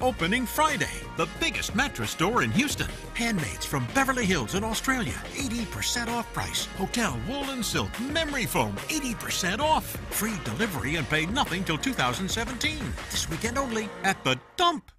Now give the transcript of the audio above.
Opening Friday, the biggest mattress store in Houston. Handmaids from Beverly Hills in Australia, 80% off price. Hotel Wool and Silk Memory Foam, 80% off. Free delivery and pay nothing till 2017. This weekend only at the dump.